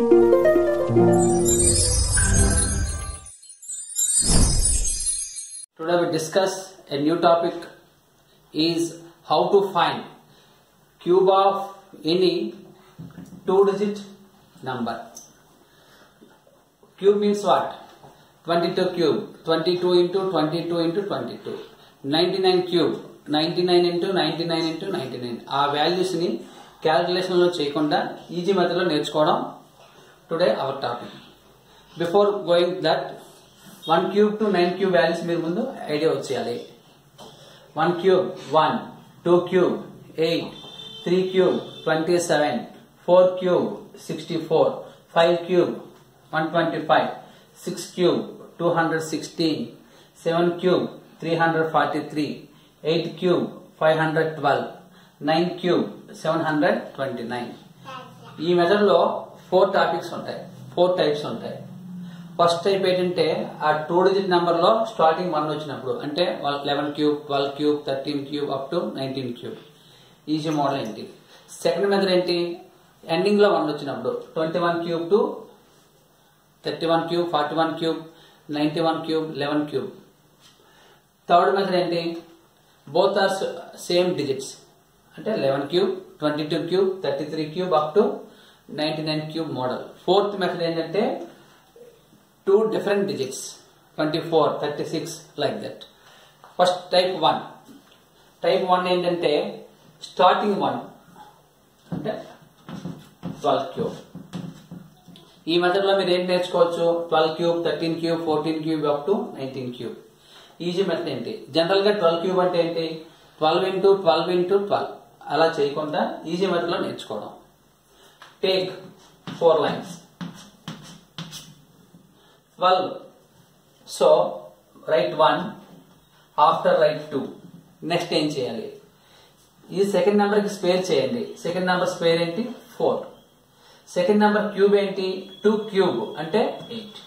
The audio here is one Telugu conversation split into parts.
Today we discuss a new topic is how to find cube of any two digit number. Cube means what? 22 cube, 22 into 22 into 22. 99 cube, 99 into 99 into 99. ఆ వాల్యూస్ని క్యాలిక్యులేషన్లో చేయకుండా ఈజీ మెథడ్లో నేర్చుకోవడం today our topic before going that one cube to nine cube values మీరు ముందు ఐడియా వచ్చేయాలి. One cube one two cube eight three cube twenty seven four cube sixty four five cube one twenty five six cube two hundred sixteen seven cube three hundred forty three eight cube five hundred twelve nine cube seven hundred twenty nine ఈ మెథడ్లో ఫోర్ టాపిక్స్ ఉంటాయి. ఫోర్ టైప్స్ ఉంటాయి. ఫస్ట్ టైప్ ఏంటంటే ఆ టూ డిజిట్ నెంబర్లో స్టార్టింగ్ వన్ వచ్చినప్పుడు అంటే eleven cube twelve cube thirteen cube up to nineteen cube easy model ఏంటి? సెకండ్ మెథడ్ ఏంటి? ఎండింగ్లో వన్ వచ్చినప్పుడు twenty one cube to thirty one cube forty one cube ninety one cube eleven cube third method ఏంటి బోత్ ఆర్ సేమ్ డిజిట్స్ అంటే eleven cube twenty two cube thirty three cube up to ninety nine cube model. Fourth method ఏంటంటే two different digits twenty four thirty six like that first type one type one ఏంటంటే స్టార్టింగ్ వన్ అంటే ట్వెల్వ్ క్యూబ్ ఈ మెథడ్లో మీరు ఏం నేర్చుకోవచ్చు? Twelve cube thirteen cube fourteen cube up to nineteen cube easy method ఏంటి? జనరల్గా ట్వెల్వ్ క్యూబ్ అంటే ఏంటి? Twelve into twelve into twelve అలా చేయకుండా ఈజీ మెథడ్లో నేర్చుకోవడం. Take four lines twelve so right one after right two next ఏం చేయాలి? ఈ సెకండ్ నెంబర్కి స్పేర్ చేయండి. సెకండ్ నెంబర్ స్పేర్ ఏంటి? ఫోర్ సెకండ్ నెంబర్ క్యూబ్ ఏంటి? టూ క్యూబ్ అంటే eight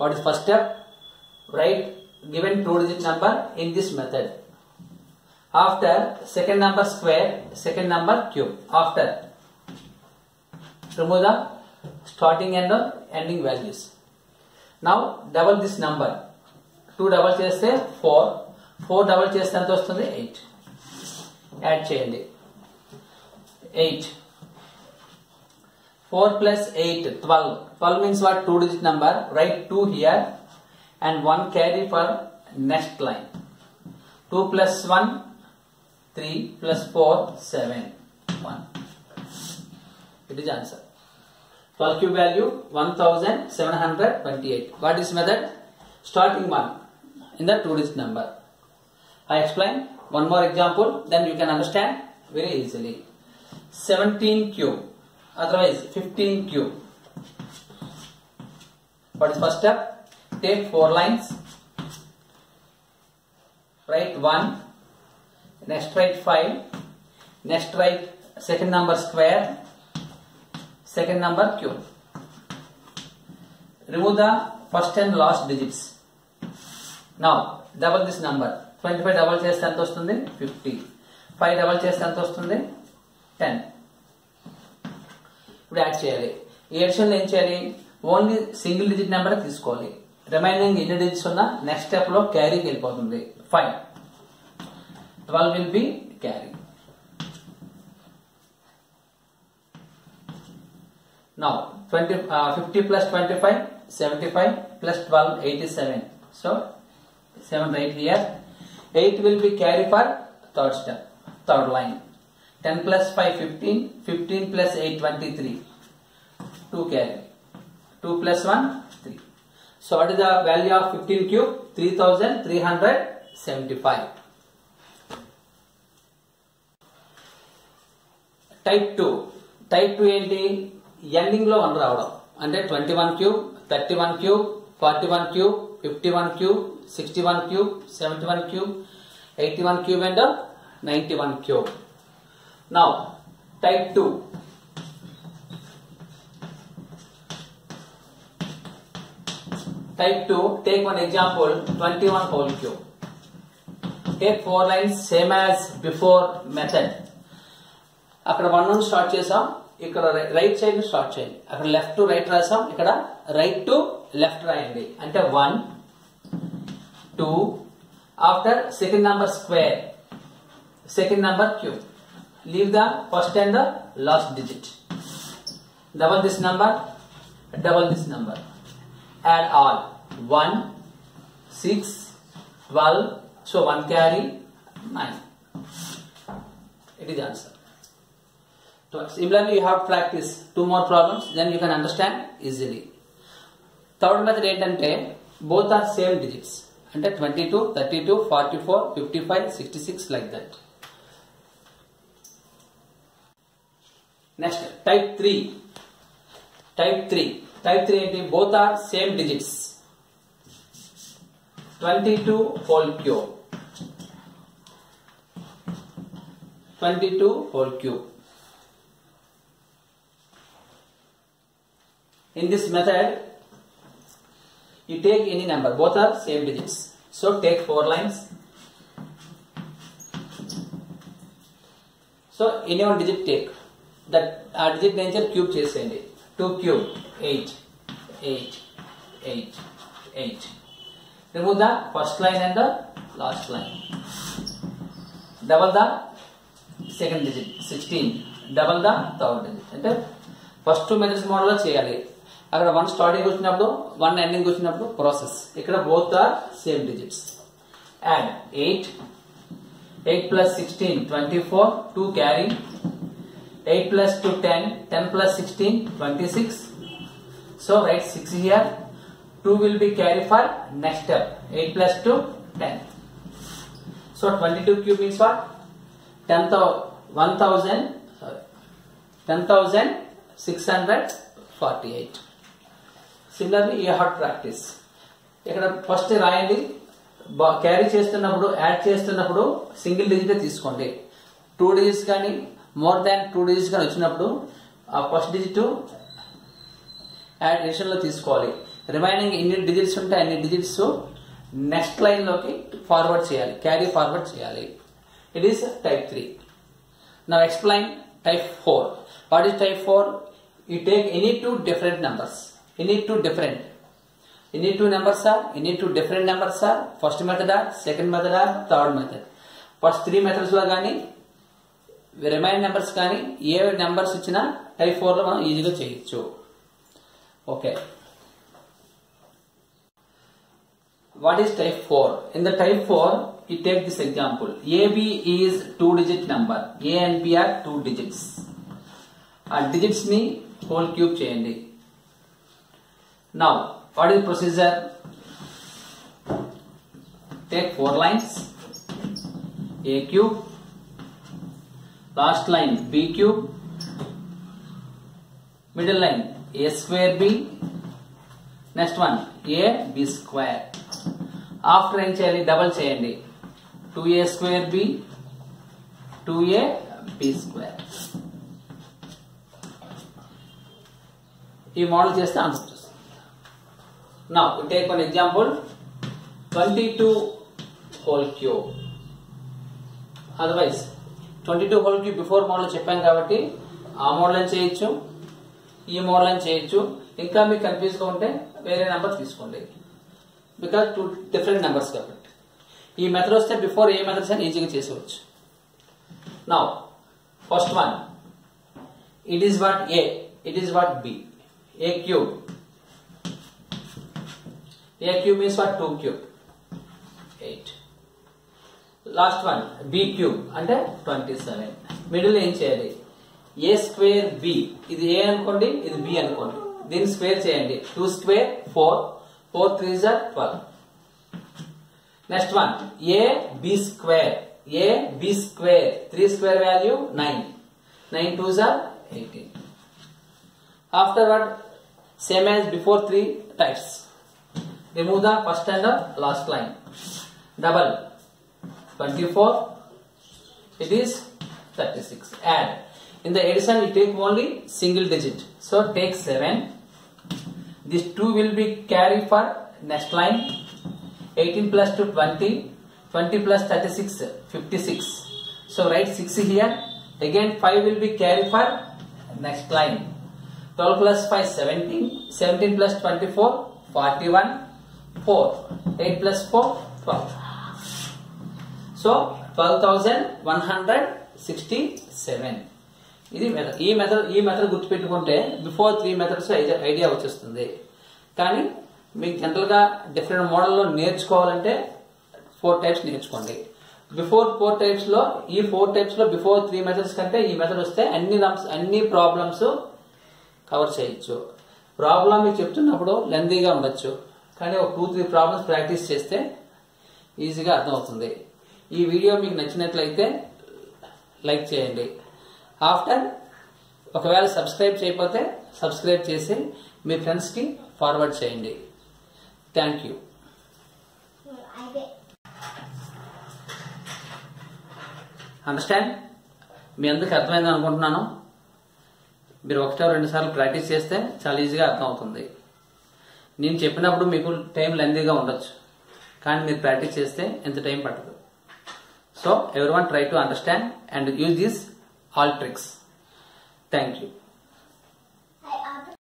what is first step right given two digit number in this method after second number square second number cube after remove the starting and the ending values. Now double this number. 2 double చేస్తే 4 4 double చేస్తే ఎంత వస్తుంది 8 యాడ్ చేయండి 8 4 plus 8 12 12 means what 2 digit number write 2 here and 1 carry for next line 2 plus 1 3 plus 4 7 1 it is answer 12 cube value 1728 what is method? Starting one in the two digit number. I explain. One more example then you can understand very easily. 17 cube otherwise 15 cube what is first step? Take four lines. Write 1 next write 5 next write second number square second number cube. Remove the first and last digits. Now double this number. 25 double చేస్తే ఎంత వస్తుంది? ఫిఫ్టీ ఫైవ్ డబల్ చేస్తే ఎంత వస్తుంది? టెన్ ఇప్పుడు యాడ్ చేయాలి. ఈ ఎడిషన్లో ఏం చేయాలి? ఓన్లీ సింగిల్ డిజిట్ నెంబర్ తీసుకోవాలి. రిమైనింగ్ ఎన్ని డిజిట్స్ ఉన్నా నెక్స్ట్ స్టెప్లో క్యారీకి వెళ్ళిపోతుంది. Five twelve will be carry Now 20, uh, 50 plus 25, 75 plus 12, 87. So 7 right here. 8 will be carry for third step, third line. 10 plus 5, 15. 15 plus 8, 23. 2 carry. 2 plus 1, 3. So what is the value of 15 cube? 3375. Type 2. Type 2 ఏంటి ఎండింగ్లో వన్ రావడం. అంటే twenty one cube thirty one cube forty one cube fifty one cube sixty one cube seventy one cube eighty one cube and ninety one cube now type two type two take one example twenty one whole cube take four lines same as before method అక్కడ వన్ నుండి స్టార్ట్ చేసాం. ఇక్కడ రైట్ సైడ్ స్టార్ట్ చేయండి. అక్కడ లెఫ్ట్ టు రైట్ రాసాం ఇక్కడ రైట్ టు లెఫ్ట్ రాయండి. అంటే one two after second number square second number cube leave the first and the last digit double this number double this number. Add all. 1 6 12 so 1 carry 9 it is answer. similarly you have to practice two more problems then you can understand easily third method ఏంటంటే బోత్ ఆర్ సేమ్ డిజిట్స్ అంటే twenty two thirty two forty four fifty five sixty six like that next type three type three type three ఏంటి both are same digits twenty two whole cube twenty two In this method, you take any number, both are same digits. So take four lines. So any one digit take. That ఆ digit nature cube చేసేయండి 2 cube, 8, 8, 8, 8. Remove the first line and the last line. Double the second digit, 16. Double the third digit. అంటే ఫస్ట్ టూ మెథడ్స్ మోడల్లో చేయాలి అక్కడ వన్ స్టార్టింగ్ వచ్చినప్పుడు వన్ ఎండింగ్ వచ్చినప్పుడు ప్రాసెస్ ఇక్కడ both are same digits add eight eight plus sixteen twenty four two carry eight plus two ten ten plus sixteen twenty six so right six here two will be carry for next step eight plus two ten so twenty two cube means what ten thou one thousand sorry ten thousand six hundred forty eight similarly ఈ హార్ట్ ప్రాక్టీస్. ఇక్కడ ఫస్ట్ రాయండి. క్యారీ చేస్తున్నప్పుడు యాడ్ చేస్తున్నప్పుడు సింగిల్ డిజిట్ తీసుకోండి. టూ డిజిట్స్ కానీ మోర్ దాన్ టూ డిజిట్స్ కానీ వచ్చినప్పుడు ఆ ఫస్ట్ డిజిట్ యాడ్లో తీసుకోవాలి. రిమైనింగ్ ఎన్ని డిజిట్స్ ఉంటే అన్ని డిజిట్స్ నెక్స్ట్ లైన్లోకి ఫార్వర్డ్ చేయాలి. క్యారీ ఫార్వర్డ్ చేయాలి. ఇట్ ఈస్ టైప్ త్రీ నా explain type four what is type four you take any two different numbers any two different any two numbers or any two different numbers or first method or second method or third method first three మెథడ్స్లో కానీ రిమైన్ నెంబర్స్ కానీ ఏ నెంబర్స్ ఇచ్చినా టైప్ ఫోర్లో మనం ఈజీగా చేయొచ్చు. Okay what is type four in the type four ఈ take this example A B is two digit number A and B are two digits ఆ డిజిట్స్ని హోల్ క్యూబ్ చేయండి. Now what is procedure take four lines a cube last line b cube middle line a square b next one A B square after ఏం చేయాలి డబల్ చేయండి two A square B two A B square ఈ మోడల్ చేస్తే answer Now we take one example twenty two cube. Cube otherwise twenty two whole cube before model చెప్పాను కాబట్టి ఆ మోడల్ అని చేయొచ్చు? ఈ మోడల్ అని చేయొచ్చు? ఇంకా మీకు కన్ఫ్యూజ్గా ఉంటే వేరే నెంబర్ తీసుకోండి. బికాస్ టూ డిఫరెంట్ నెంబర్స్ కాబట్టి. ఈ మెథడ్ వస్తే బిఫోర్ ఏ మెథడ్స్ అని ఈజీగా చేసేవచ్చు. నా first one it is what A it is what B A cube A cube means what two cube eight last one B cube అంటే ట్వంటీ సెవెన్ మిడిల్ ఏం చేయాలి ఏ స్క్వేర్ బి ఇది ఏ అనుకోండి ఇది బి అనుకోండి. దీన్ని స్క్వేర్ చేయండి. Two square four four three jar twelve next one A B square A B square three square value nine nine two jar eighteen after what same as before three types remove the first and the last line. Double 24, it is 36. Add. In the addition, we take only single digit. So take 7. This 2 will be carry for next line. 18 plus 20. 20 plus 36, 56. So write 6 here. Again 5 will be carry for next line. 12 plus 5, 17. 17 plus 24, 41. Four eight plus four twelve so twelve thousand one hundred sixty seven ఇది మెథడ్ ఈ మెథడ్ ఈ మెథడ్ గుర్తుపెట్టుకుంటే బిఫోర్ త్రీ మెథడ్స్ ఐడియా వచ్చేస్తుంది. కానీ మీకు జనరల్గా డిఫరెంట్ మోడల్లో నేర్చుకోవాలంటే ఫోర్ టైప్స్ నేర్చుకోండి. బిఫోర్ ఫోర్ టైప్స్లో ఈ ఫోర్ టైప్స్లో బిఫోర్ త్రీ మెథడ్స్ కంటే ఈ మెథడ్ వస్తే అన్ని నమ్స్ అన్ని ప్రాబ్లమ్స్ కవర్ చేయొచ్చు. ప్రాబ్లం మీకు చెప్తున్నప్పుడు లెందీగా ఉండొచ్చు. కానీ ఒక టూ త్రీ ప్రాబ్లమ్స్ ప్రాక్టీస్ చేస్తే ఈజీగా అర్థమవుతుంది. ఈ వీడియో మీకు నచ్చినట్లయితే లైక్ చేయండి. ఆఫ్టర్ ఒకవేళ సబ్స్క్రైబ్ చేయకపోతే సబ్స్క్రైబ్ చేసి మీ ఫ్రెండ్స్కి ఫార్వర్డ్ చేయండి. థ్యాంక్ యూ అండర్స్టాండ్ మీ అందరికి అర్థమైంది అనుకుంటున్నాను. మీరు ఒకటో రెండు సార్లు ప్రాక్టీస్ చేస్తే చాలా ఈజీగా అర్థం అవుతుంది నేను చెప్పినప్పుడు మీకు టైం లెందీగా ఉండొచ్చు. కానీ మీరు ప్రాక్టీస్ చేస్తే ఎంత టైం పట్టదు. So every one try to understand and use these all tricks thank you